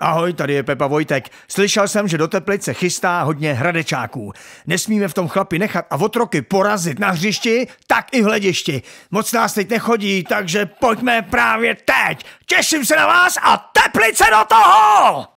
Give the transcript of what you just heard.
Ahoj, tady je Pepa Vojtek. Slyšel jsem, že do Teplice chystá hodně hradečáků. Nesmíme v tom chlapi nechat a otroky porazit na hřišti, tak i v hledišti. Moc nás teď nechodí, takže pojďme právě teď. Těším se na vás a Teplice do toho!